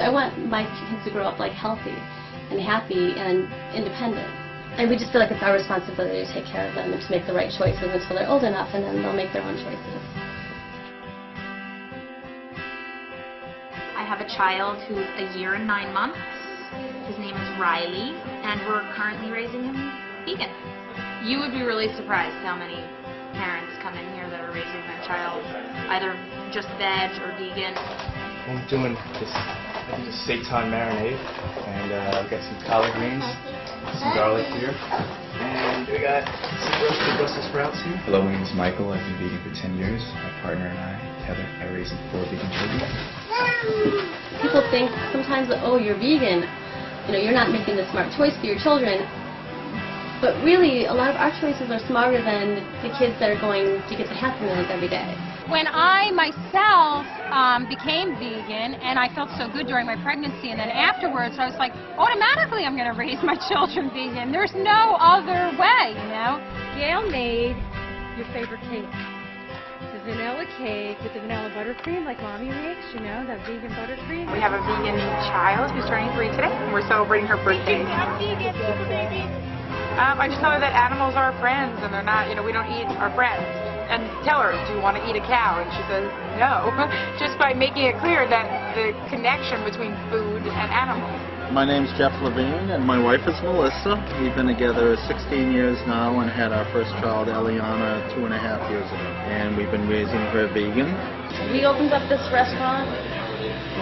I want my kids to grow up like healthy and happy and independent. And we just feel like it's our responsibility to take care of them and to make the right choices until they're old enough and then they'll make their own choices. I have a child who's a year and nine months. His name is Riley, and we're currently raising him vegan. You would be really surprised how many parents come in here that are raising their child either just veg or vegan. I'm doing this, this seitan marinade, and uh, I've got some collard greens, some garlic here, and we got some roasted Brussels sprouts here. Hello, my name is Michael. I've been vegan for 10 years. My partner and I, Heather, I raising four vegan children. People think sometimes that, oh, you're vegan, you know, you're not making the smart choice for your children. But really, a lot of our choices are smarter than the kids that are going to get the Happy Meals every day. When I myself um, became vegan and I felt so good during my pregnancy and then afterwards I was like, automatically I'm going to raise my children vegan. There's no other way, you know? Gail made your favorite cake. The vanilla cake with the vanilla buttercream like mommy makes, you know, that vegan buttercream. We have a vegan child who's turning three today, and we're celebrating her birthday. I'm vegan, super baby. Um, I just know that animals are our friends, and they're not, you know, we don't eat our friends. And tell her, do you want to eat a cow? And she says, no. just by making it clear that the connection between food and animals. My name's Jeff Levine, and my wife is Melissa. We've been together 16 years now and had our first child, Eliana, two and a half years ago. And we've been raising her vegan. We opened up this restaurant,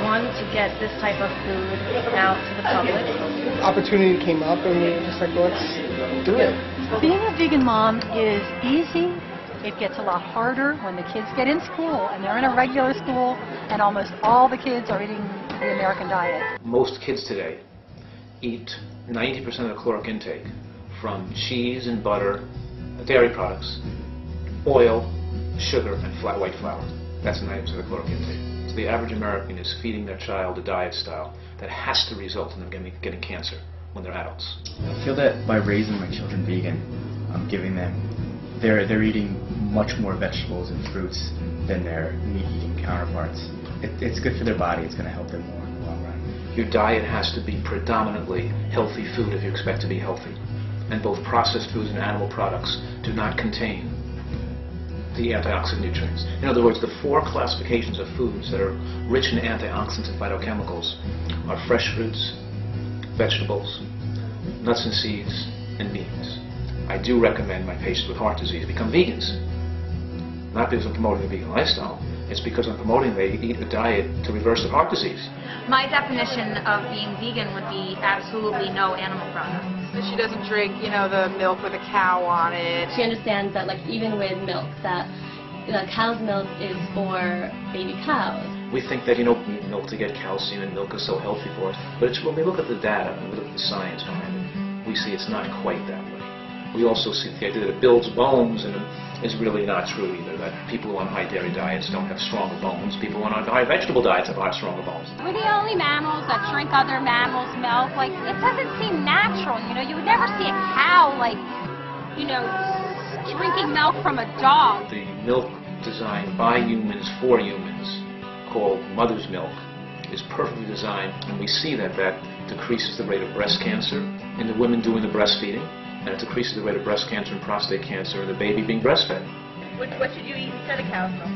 one, to get this type of food out to the public. Opportunity came up, and we were just like, let's do it. Being a vegan mom is easy. It gets a lot harder when the kids get in school and they're in a regular school and almost all the kids are eating the American diet. Most kids today eat 90% of the caloric intake from cheese and butter, dairy products, oil, sugar, and flat white flour. That's 90% of the caloric intake. So the average American is feeding their child a diet style that has to result in them getting, getting cancer when they're adults. I feel that by raising my children vegan, I'm giving them, they're, they're eating much more vegetables and fruits than their meat-eating counterparts. It, it's good for their body, it's going to help them more in the long run. Your diet has to be predominantly healthy food if you expect to be healthy. And both processed foods and animal products do not contain the antioxidant nutrients. In other words, the four classifications of foods that are rich in antioxidants and phytochemicals are fresh fruits, vegetables, nuts and seeds, and beans. I do recommend my patients with heart disease become vegans. Not because I'm promoting a vegan lifestyle, it's because I'm promoting they eat a diet to reverse their heart disease. My definition of being vegan would be absolutely no animal products. So she doesn't drink, you know, the milk with a cow on it. She understands that, like, even with milk, that you know, cow's milk is for baby cows. We think that, you know, we need milk to get calcium and milk is so healthy for us. But it's when we look at the data and we look at the science behind it, we see it's not quite that way. We also see the idea that it builds bones and is really not true either. That people who are on high dairy diets don't have stronger bones. People who are on high vegetable diets have stronger bones. We're the only mammals that drink other mammals' milk. Like, it doesn't seem natural, you know? You would never see a cow, like, you know, drinking milk from a dog. The milk designed by humans for humans, called mother's milk, is perfectly designed, and we see that that decreases the rate of breast cancer in the women doing the breastfeeding, and it decreases the rate of breast cancer and prostate cancer in the baby being breastfed. What, what should you eat instead of cow's milk?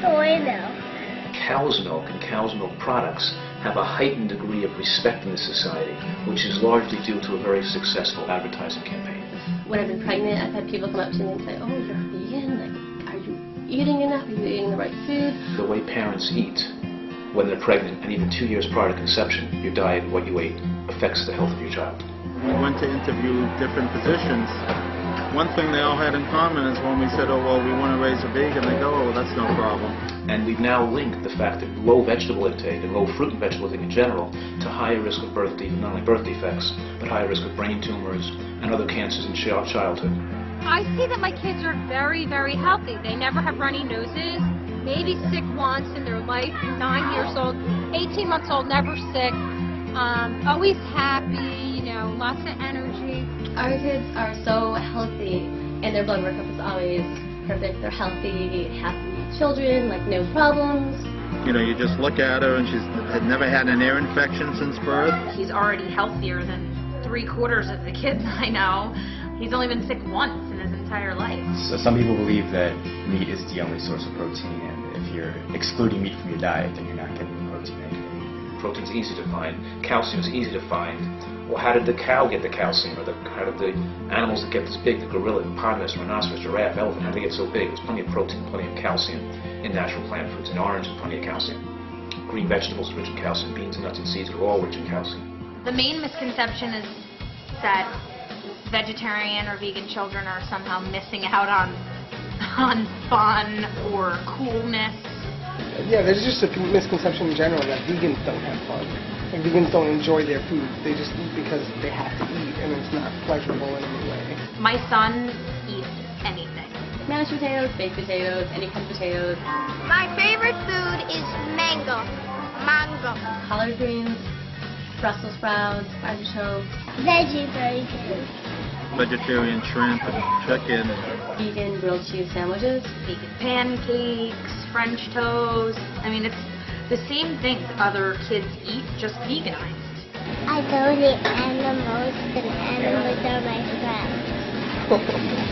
Soy milk. Cow's milk and cow's milk products have a heightened degree of respect in this society, which is largely due to a very successful advertising campaign. When I've been pregnant, I've had people come up to me and say, oh, you're vegan? Like, are you eating enough? Are you eating the right food? The way parents eat when they're pregnant and even two years prior to conception, your diet, and what you ate, affects the health of your child. We went to interview different positions, One thing they all had in common is when we said, oh, well, we want to raise a vegan, they go, oh, that's no problem. And we've now linked the fact that low vegetable intake and low fruit and vegetable intake in general to higher risk of birth, defects, not only birth defects, but higher risk of brain tumors and other cancers in childhood. I see that my kids are very, very healthy. They never have runny noses, maybe sick once in their life, nine years old, 18 months old, never sick, um, always happy, you know, lots of energy. Our kids are so healthy, and their blood workup is always perfect. They're healthy, happy children, like no problems. You know, you just look at her and she's had never had an ear infection since birth. He's already healthier than three quarters of the kids I know. He's only been sick once in his entire life. So some people believe that meat is the only source of protein, and if you're excluding meat from your diet, then you're not getting the protein anyway. Protein's easy to find. Calcium's easy to find. Well, how did the cow get the calcium? Or the, how did the animals that get this big, the gorilla, hippopotamus, rhinoceros, giraffe, elephant, how did they get so big? There's plenty of protein, plenty of calcium in natural plant foods. In orange, plenty of calcium. Green vegetables are rich in calcium. Beans and nuts and seeds are all rich in calcium. The main misconception is that vegetarian or vegan children are somehow missing out on on fun or coolness. Yeah, there's just a misconception in general that vegans don't have fun. Like vegans don't enjoy their food. They just eat because they have to eat, and it's not pleasurable in any way. My son eats anything. Mashed potatoes, baked potatoes, any kind of potatoes, My favorite food is mango. Mango. collard greens, Brussels sprouts, artichokes, Veggie burgers. Vegetarian shrimp and chicken. vegan grilled cheese sandwiches. Vegan pancakes, French toast. I mean, it's the same things other kids eat, just veganized. I don't eat animals, and animals are my friends.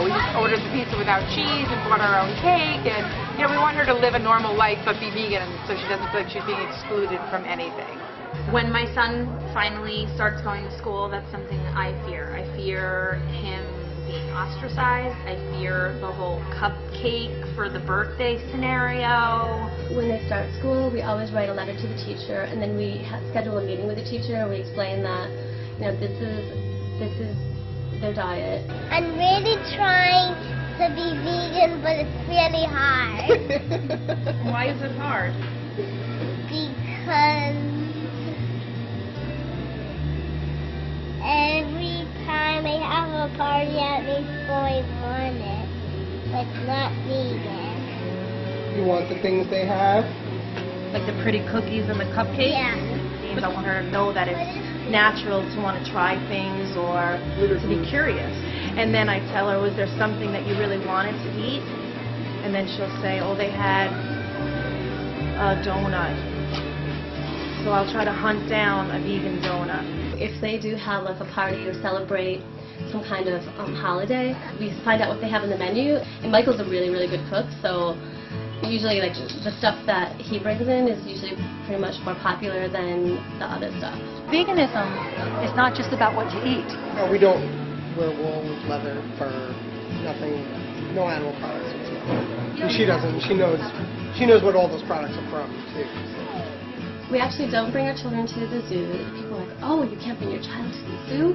We just ordered the pizza without cheese and bought our own cake, and you know we want her to live a normal life but be vegan, so she doesn't feel like she's being excluded from anything. When my son finally starts going to school, that's something I fear. I fear him being ostracized. I fear the whole cupcake for the birthday scenario. When they start school, we always write a letter to the teacher, and then we schedule a meeting with the teacher, and we explain that, you know, this is this is their diet. I'm really trying to be vegan, but it's really hard. Why is it hard? because every time I have a party at my school, I want it. But it's not vegan. You want the things they have. Like the pretty cookies and the cupcakes. Yeah. I want her to know that it's natural to want to try things or to be curious. And then I tell her, was there something that you really wanted to eat? And then she'll say, oh, they had a donut. So I'll try to hunt down a vegan donut. If they do have like a party or celebrate some kind of um, holiday, we find out what they have in the menu. And Michael's a really, really good cook, so usually like the stuff that he brings in is usually pretty much more popular than the other stuff. Veganism is not just about what you eat. No, we don't wear wool, leather, fur, nothing, no animal products whatsoever. She doesn't. She knows. She knows what all those products are from too. We actually don't bring our children to the zoo. People are like, oh, you can't bring your child to the zoo?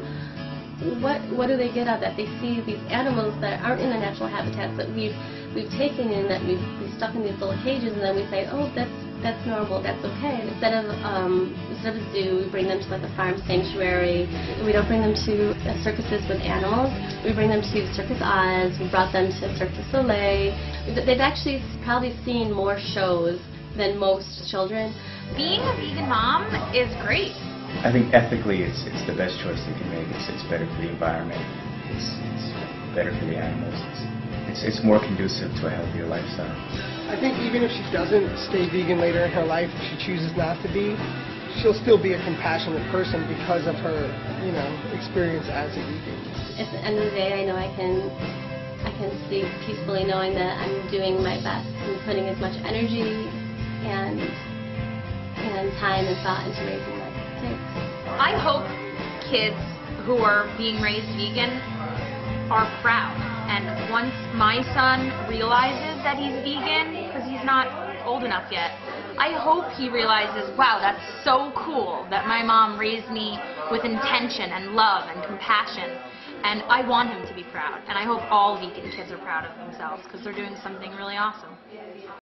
What what do they get out of that? They see these animals that aren't in their natural habitats that we've we've taken in that we've, we've stuck in these little cages, and then we say, oh, that's that's normal, that's okay. Instead of um, instead of a zoo, we bring them to like a farm sanctuary. We don't bring them to uh, circuses with animals. We bring them to Circus Oz. We brought them to Cirque du Soleil. They've actually probably seen more shows than most children. Being a vegan mom is great. I think ethically, it's it's the best choice you can make. It's it's better for the environment. It's it's better for the animals. It's it's, it's more conducive to a healthier lifestyle. I think even if she doesn't stay vegan later in her life, if she chooses not to be, she'll still be a compassionate person because of her, you know, experience as a vegan. At the end of the day, I know I can I can sleep peacefully knowing that I'm doing my best and putting as much energy and and time and thought into raising my kids. I hope kids who are being raised vegan are proud. And once my son realizes that he's vegan, because he's not old enough yet, I hope he realizes, wow, that's so cool that my mom raised me with intention and love and compassion. And I want him to be proud. And I hope all vegan kids are proud of themselves because they're doing something really awesome.